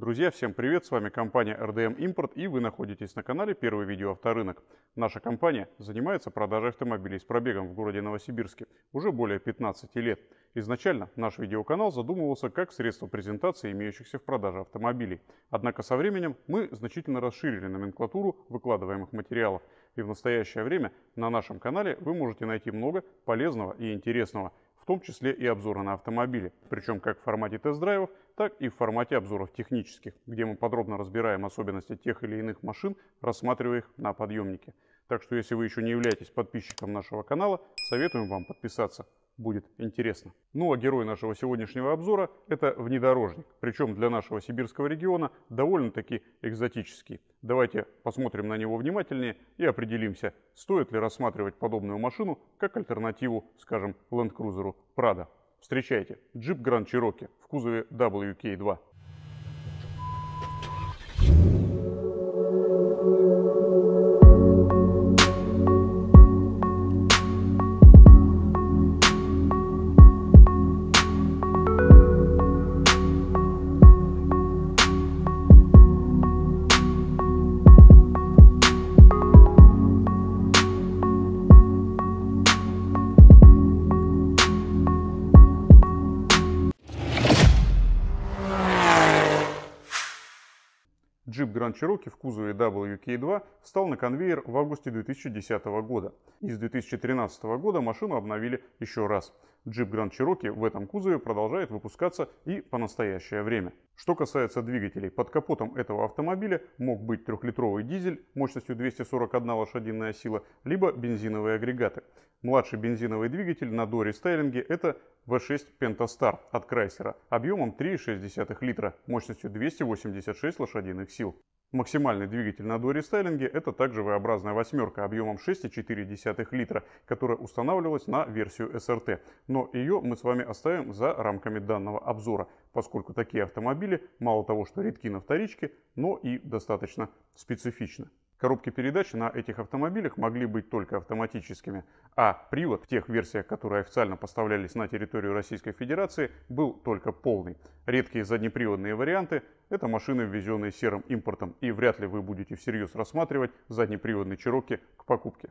Друзья, всем привет! С вами компания RDM Import и вы находитесь на канале Первый видео авторынок. Наша компания занимается продажей автомобилей с пробегом в городе Новосибирске уже более 15 лет. Изначально наш видеоканал задумывался как средство презентации имеющихся в продаже автомобилей. Однако со временем мы значительно расширили номенклатуру выкладываемых материалов. И в настоящее время на нашем канале вы можете найти много полезного и интересного в том числе и обзоры на автомобили, причем как в формате тест-драйвов, так и в формате обзоров технических, где мы подробно разбираем особенности тех или иных машин, рассматривая их на подъемнике. Так что если вы еще не являетесь подписчиком нашего канала, советуем вам подписаться будет интересно. Ну а герой нашего сегодняшнего обзора – это внедорожник, причем для нашего сибирского региона довольно-таки экзотический. Давайте посмотрим на него внимательнее и определимся, стоит ли рассматривать подобную машину как альтернативу, скажем, Land Cruiser Prado. Встречайте, джип Grand Cherokee кузове WK2. Джип Grand Cherokee в кузове WK2 встал на конвейер в августе 2010 года. И с 2013 года машину обновили еще раз. Джип Grand Cherokee в этом кузове продолжает выпускаться и по настоящее время. Что касается двигателей, под капотом этого автомобиля мог быть трехлитровый дизель мощностью 241 лошадиная сила, либо бензиновые агрегаты. Младший бензиновый двигатель на дорестайлинге это V6 Pentastar от Крайсера объемом 3,6 литра, мощностью 286 лошадиных сил. Максимальный двигатель на дорестайлинге это также V-образная восьмерка объемом 6,4 литра, которая устанавливалась на версию SRT. Но ее мы с вами оставим за рамками данного обзора, поскольку такие автомобили мало того, что редки на вторичке, но и достаточно специфичны. Коробки передач на этих автомобилях могли быть только автоматическими, а привод в тех версиях, которые официально поставлялись на территорию Российской Федерации, был только полный. Редкие заднеприводные варианты – это машины, ввезенные серым импортом, и вряд ли вы будете всерьез рассматривать заднеприводный Чироки к покупке.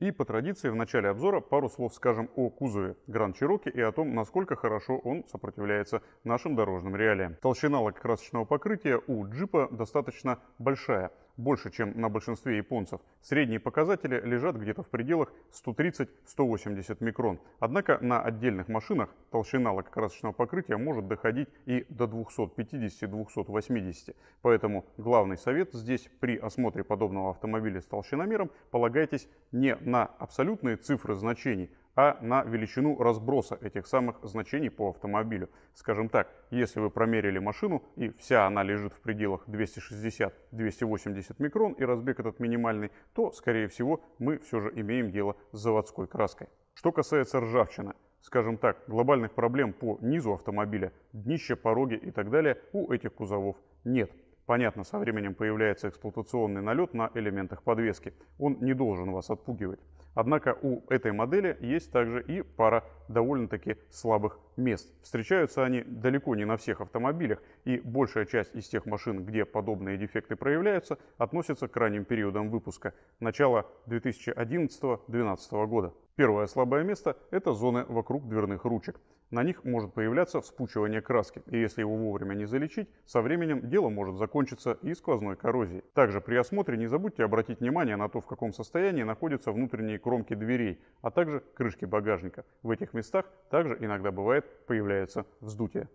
И по традиции в начале обзора пару слов скажем о кузове Grand Cherokee и о том, насколько хорошо он сопротивляется нашим дорожным реалиям. Толщина лакокрасочного покрытия у джипа достаточно большая больше, чем на большинстве японцев. Средние показатели лежат где-то в пределах 130-180 микрон. Однако на отдельных машинах толщина лакокрасочного покрытия может доходить и до 250-280. Поэтому главный совет здесь при осмотре подобного автомобиля с толщиномером полагайтесь не на абсолютные цифры значений, а на величину разброса этих самых значений по автомобилю. Скажем так, если вы промерили машину и вся она лежит в пределах 260-280 микрон и разбег этот минимальный, то, скорее всего, мы все же имеем дело с заводской краской. Что касается ржавчины, скажем так, глобальных проблем по низу автомобиля, днище, пороги и так далее у этих кузовов нет. Понятно, со временем появляется эксплуатационный налет на элементах подвески. Он не должен вас отпугивать. Однако у этой модели есть также и пара довольно-таки слабых мест. Встречаются они далеко не на всех автомобилях, и большая часть из тех машин, где подобные дефекты проявляются, относятся к ранним периодам выпуска, начала 2011-2012 года. Первое слабое место – это зоны вокруг дверных ручек. На них может появляться вспучивание краски, и если его вовремя не залечить, со временем дело может закончиться и сквозной коррозией. Также при осмотре не забудьте обратить внимание на то, в каком состоянии находятся внутренние кромки дверей, а также крышки багажника. В этих местах также иногда бывает появляется вздутие.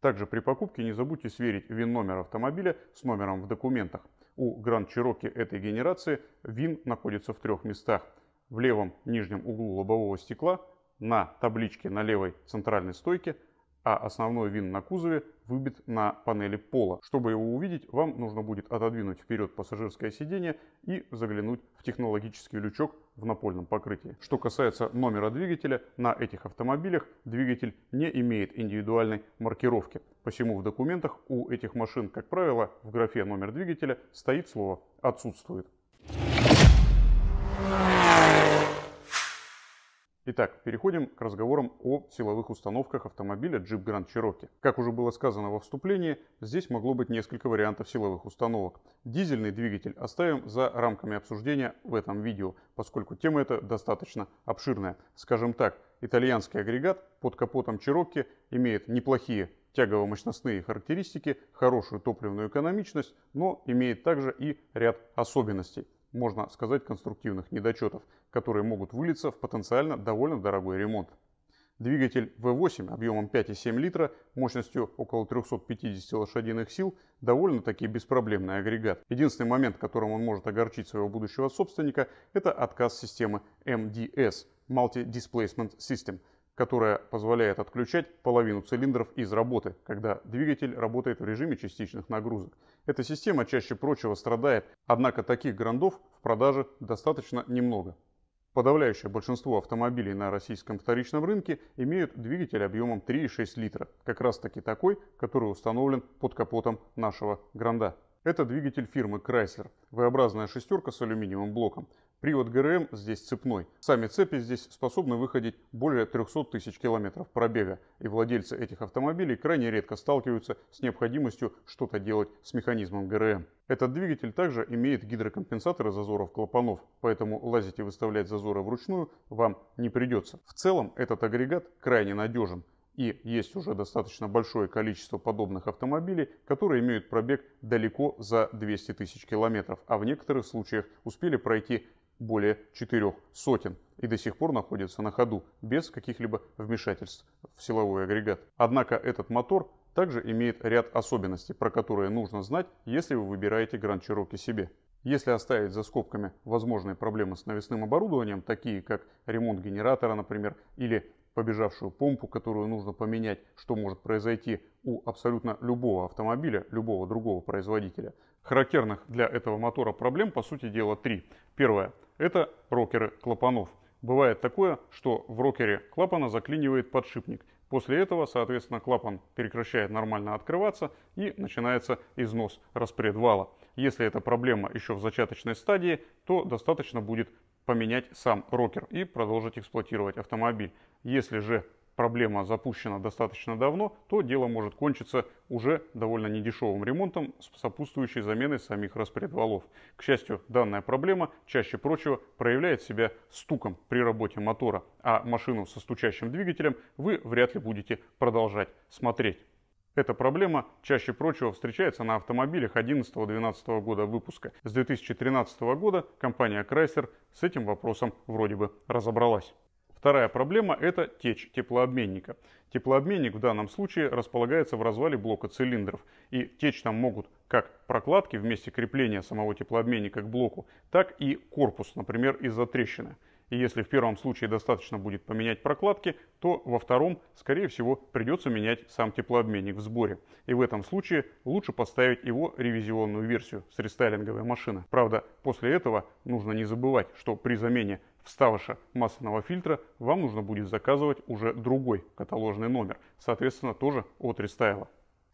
Также при покупке не забудьте сверить ВИН-номер автомобиля с номером в документах. У Grand Cherokee этой генерации ВИН находится в трех местах. В левом нижнем углу лобового стекла, на табличке на левой центральной стойке, а основной вин на кузове выбит на панели пола. Чтобы его увидеть, вам нужно будет отодвинуть вперед пассажирское сиденье и заглянуть в технологический лючок в напольном покрытии. Что касается номера двигателя, на этих автомобилях двигатель не имеет индивидуальной маркировки. Посему в документах у этих машин, как правило, в графе номер двигателя стоит слово «отсутствует». Итак, переходим к разговорам о силовых установках автомобиля Jeep Grand Cherokee. Как уже было сказано во вступлении, здесь могло быть несколько вариантов силовых установок. Дизельный двигатель оставим за рамками обсуждения в этом видео, поскольку тема эта достаточно обширная. Скажем так, итальянский агрегат под капотом Cherokee имеет неплохие тягово-мощностные характеристики, хорошую топливную экономичность, но имеет также и ряд особенностей можно сказать, конструктивных недочетов, которые могут вылиться в потенциально довольно дорогой ремонт. Двигатель V8 объемом 5,7 литра, мощностью около 350 лошадиных сил, довольно-таки беспроблемный агрегат. Единственный момент, которым он может огорчить своего будущего собственника, это отказ системы MDS – Multi Displacement System – которая позволяет отключать половину цилиндров из работы, когда двигатель работает в режиме частичных нагрузок. Эта система чаще прочего страдает, однако таких грандов в продаже достаточно немного. Подавляющее большинство автомобилей на российском вторичном рынке имеют двигатель объемом 3,6 литра, как раз таки такой, который установлен под капотом нашего гранда. Это двигатель фирмы Chrysler, V-образная шестерка с алюминиевым блоком. Привод ГРМ здесь цепной. Сами цепи здесь способны выходить более 300 тысяч километров пробега, и владельцы этих автомобилей крайне редко сталкиваются с необходимостью что-то делать с механизмом ГРМ. Этот двигатель также имеет гидрокомпенсаторы зазоров клапанов, поэтому лазить и выставлять зазоры вручную вам не придется. В целом этот агрегат крайне надежен. И есть уже достаточно большое количество подобных автомобилей, которые имеют пробег далеко за 200 тысяч километров, а в некоторых случаях успели пройти более четырех сотен и до сих пор находится на ходу без каких-либо вмешательств в силовой агрегат. Однако этот мотор также имеет ряд особенностей, про которые нужно знать, если вы выбираете Grand Cherokee себе. Если оставить за скобками возможные проблемы с навесным оборудованием, такие как ремонт генератора, например, или побежавшую помпу, которую нужно поменять, что может произойти у абсолютно любого автомобиля, любого другого производителя. Характерных для этого мотора проблем, по сути дела, три. Первое – это рокеры клапанов. Бывает такое, что в рокере клапана заклинивает подшипник. После этого, соответственно, клапан прекращает нормально открываться и начинается износ распредвала. Если эта проблема еще в зачаточной стадии, то достаточно будет поменять сам рокер и продолжить эксплуатировать автомобиль. Если же проблема запущена достаточно давно, то дело может кончиться уже довольно недешевым ремонтом с сопутствующей заменой самих распредвалов. К счастью, данная проблема чаще прочего проявляет себя стуком при работе мотора, а машину со стучащим двигателем вы вряд ли будете продолжать смотреть. Эта проблема чаще прочего встречается на автомобилях 11-12 года выпуска. С 2013 года компания Chrysler с этим вопросом вроде бы разобралась. Вторая проблема – это течь теплообменника. Теплообменник в данном случае располагается в развале блока цилиндров, и течь там могут как прокладки в месте крепления самого теплообменника к блоку, так и корпус, например, из-за трещины. И если в первом случае достаточно будет поменять прокладки, то во втором, скорее всего, придется менять сам теплообменник в сборе. И в этом случае лучше поставить его ревизионную версию с рестайлинговой машины. Правда, после этого нужно не забывать, что при замене вставыша масляного фильтра вам нужно будет заказывать уже другой каталожный номер, соответственно, тоже от рестайла.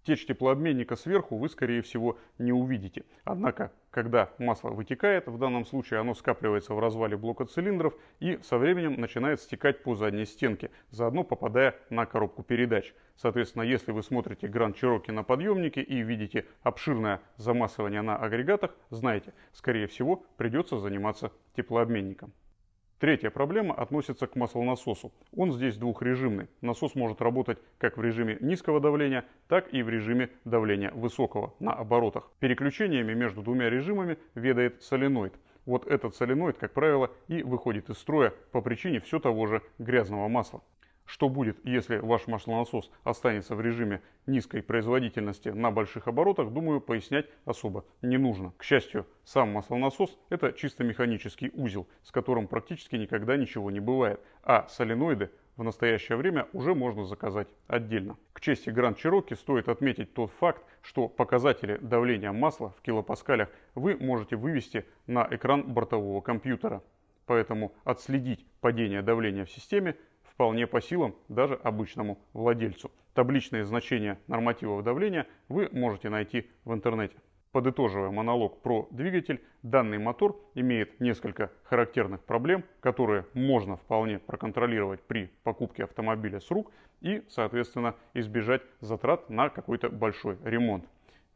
Течь теплообменника сверху вы, скорее всего, не увидите. Однако, когда масло вытекает, в данном случае оно скапливается в развале блока цилиндров и со временем начинает стекать по задней стенке, заодно попадая на коробку передач. Соответственно, если вы смотрите Grand Cherokee на подъемнике и видите обширное замасывание на агрегатах, знаете, скорее всего, придется заниматься теплообменником. Третья проблема относится к маслонасосу. Он здесь двухрежимный. Насос может работать как в режиме низкого давления, так и в режиме давления высокого на оборотах. Переключениями между двумя режимами ведает соленоид. Вот этот соленоид, как правило, и выходит из строя по причине все того же грязного масла. Что будет, если ваш маслонасос останется в режиме низкой производительности на больших оборотах, думаю, пояснять особо не нужно. К счастью, сам маслонасос – это чисто механический узел, с которым практически никогда ничего не бывает, а соленоиды в настоящее время уже можно заказать отдельно. К чести Grand Cherokee стоит отметить тот факт, что показатели давления масла в килопаскалях вы можете вывести на экран бортового компьютера. Поэтому отследить падение давления в системе вполне по силам даже обычному владельцу. Табличные значения нормативов давления вы можете найти в интернете. Подытоживая монолог про двигатель, данный мотор имеет несколько характерных проблем, которые можно вполне проконтролировать при покупке автомобиля с рук и, соответственно, избежать затрат на какой-то большой ремонт.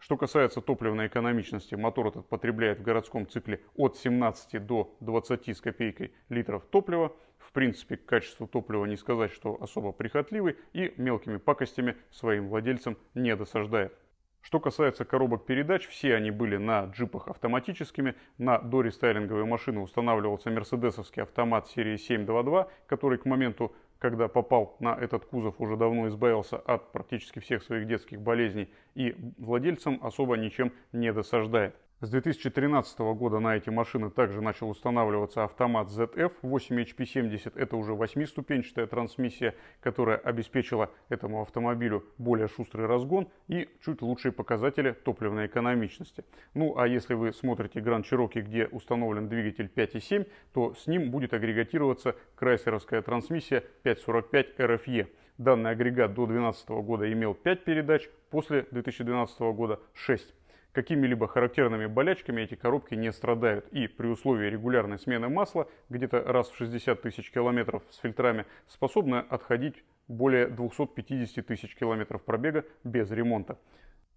Что касается топливной экономичности, мотор этот потребляет в городском цикле от 17 до 20 с копейкой литров топлива. В принципе, к качеству топлива не сказать, что особо прихотливый и мелкими пакостями своим владельцам не досаждает. Что касается коробок передач, все они были на джипах автоматическими. На дорестайлинговые машины устанавливался мерседесовский автомат серии 722, который к моменту, когда попал на этот кузов, уже давно избавился от практически всех своих детских болезней и владельцам особо ничем не досаждает. С 2013 года на эти машины также начал устанавливаться автомат ZF 8HP70. Это уже восьмиступенчатая трансмиссия, которая обеспечила этому автомобилю более шустрый разгон и чуть лучшие показатели топливной экономичности. Ну а если вы смотрите Grand Cherokee, где установлен двигатель 5.7, то с ним будет агрегатироваться крайслеровская трансмиссия 545 RFE. Данный агрегат до 2012 года имел 5 передач, после 2012 года 6 какими-либо характерными болячками эти коробки не страдают. И при условии регулярной смены масла, где-то раз в 60 тысяч километров с фильтрами, способны отходить более 250 тысяч километров пробега без ремонта.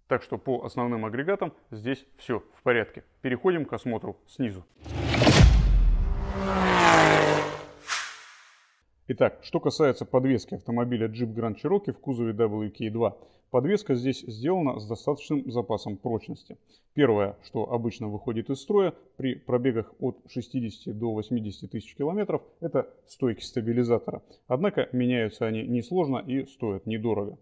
Так что по основным агрегатам здесь все в порядке. Переходим к осмотру снизу. Итак, что касается подвески автомобиля Jeep Grand Cherokee в кузове WK2. Подвеска здесь сделана с достаточным запасом прочности. Первое, что обычно выходит из строя при пробегах от 60 до 80 тысяч километров, это стойки стабилизатора. Однако меняются они несложно и стоят недорого.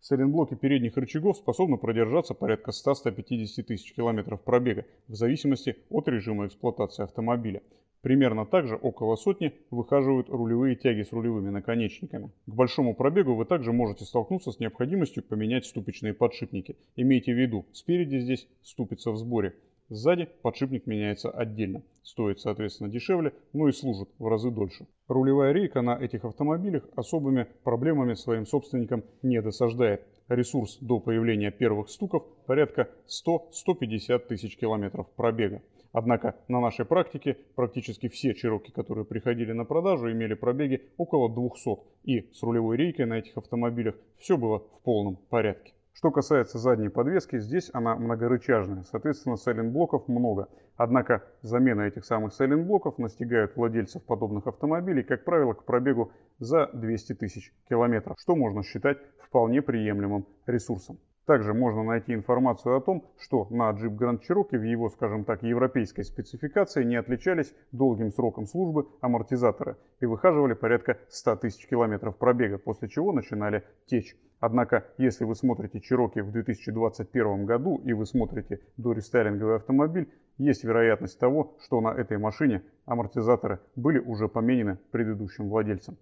Сайлентблоки передних рычагов способны продержаться порядка 100-150 тысяч километров пробега в зависимости от режима эксплуатации автомобиля. Примерно так же около сотни выхаживают рулевые тяги с рулевыми наконечниками. К большому пробегу вы также можете столкнуться с необходимостью поменять ступичные подшипники. Имейте в виду, спереди здесь ступица в сборе. Сзади подшипник меняется отдельно. Стоит, соответственно, дешевле, но и служит в разы дольше. Рулевая рейка на этих автомобилях особыми проблемами своим собственникам не досаждает. Ресурс до появления первых стуков порядка 100-150 тысяч километров пробега. Однако на нашей практике практически все Чироки, которые приходили на продажу, имели пробеги около 200. И с рулевой рейкой на этих автомобилях все было в полном порядке. Что касается задней подвески, здесь она многорычажная, соответственно сайлент-блоков много. Однако замена этих самых сайлент-блоков настигает владельцев подобных автомобилей, как правило, к пробегу за 200 тысяч километров, что можно считать вполне приемлемым ресурсом. Также можно найти информацию о том, что на Jeep Grand Cherokee в его, скажем так, европейской спецификации не отличались долгим сроком службы амортизаторы и выхаживали порядка 100 тысяч километров пробега, после чего начинали течь. Однако, если вы смотрите Cherokee в 2021 году и вы смотрите дорестайлинговый автомобиль, есть вероятность того, что на этой машине амортизаторы были уже поменены предыдущим владельцем.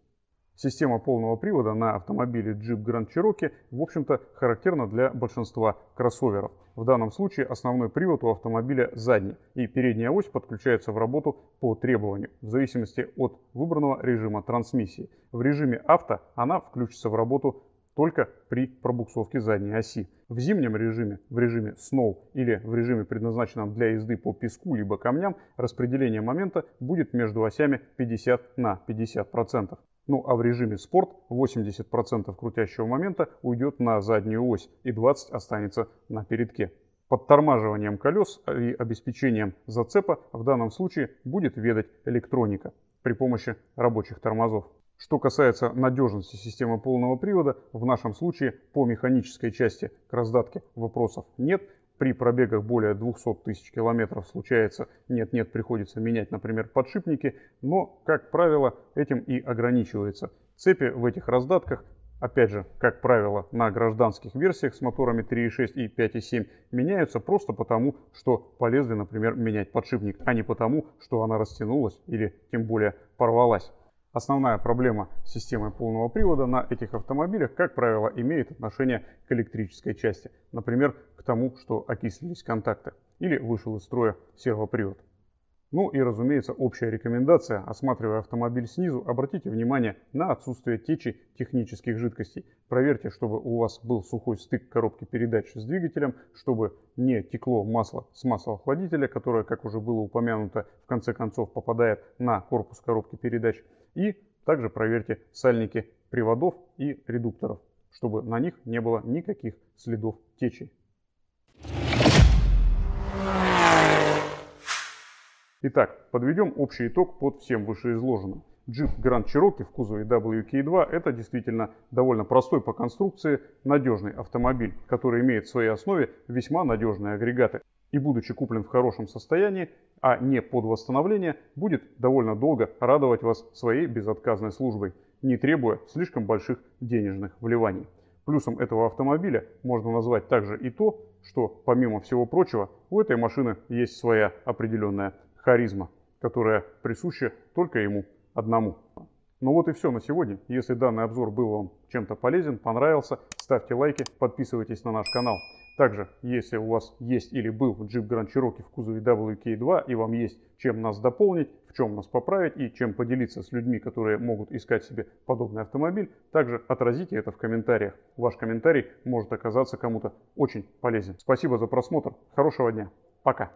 Система полного привода на автомобиле Jeep Grand Cherokee, в общем-то, характерна для большинства кроссоверов. В данном случае основной привод у автомобиля задний, и передняя ось подключается в работу по требованию, в зависимости от выбранного режима трансмиссии. В режиме авто она включится в работу только при пробуксовке задней оси. В зимнем режиме, в режиме Snow или в режиме, предназначенном для езды по песку либо камням, распределение момента будет между осями 50 на 50%. Ну а в режиме спорт 80% крутящего момента уйдет на заднюю ось и 20% останется на передке. Подтормаживанием колес и обеспечением зацепа в данном случае будет ведать электроника при помощи рабочих тормозов. Что касается надежности системы полного привода, в нашем случае по механической части к раздатке вопросов нет. При пробегах более 200 тысяч километров случается, нет-нет, приходится менять, например, подшипники, но, как правило, этим и ограничивается. Цепи в этих раздатках, опять же, как правило, на гражданских версиях с моторами 3.6 и 5.7 меняются просто потому, что полезли, например, менять подшипник, а не потому, что она растянулась или тем более порвалась. Основная проблема системы полного привода на этих автомобилях, как правило, имеет отношение к электрической части. Например, к тому, что окислились контакты или вышел из строя сервопривод. Ну и, разумеется, общая рекомендация, осматривая автомобиль снизу, обратите внимание на отсутствие течи технических жидкостей. Проверьте, чтобы у вас был сухой стык коробки передач с двигателем, чтобы не текло масло с маслоохладителя, которое, как уже было упомянуто, в конце концов попадает на корпус коробки передач. И также проверьте сальники приводов и редукторов, чтобы на них не было никаких следов течи. Итак, подведем общий итог под всем вышеизложенным. Jeep Grand Cherokee в кузове WK2 это действительно довольно простой по конструкции, надежный автомобиль, который имеет в своей основе весьма надежные агрегаты. И будучи куплен в хорошем состоянии, а не под восстановление, будет довольно долго радовать вас своей безотказной службой, не требуя слишком больших денежных вливаний. Плюсом этого автомобиля можно назвать также и то, что помимо всего прочего у этой машины есть своя определенная харизма, которая присуща только ему одному. Ну вот и все на сегодня. Если данный обзор был вам чем-то полезен, понравился, ставьте лайки, подписывайтесь на наш канал. Также, если у вас есть или был Jeep Grand Cherokee в кузове WK2 и вам есть чем нас дополнить, в чем нас поправить и чем поделиться с людьми, которые могут искать себе подобный автомобиль, также отразите это в комментариях. Ваш комментарий может оказаться кому-то очень полезен. Спасибо за просмотр. Хорошего дня. Пока.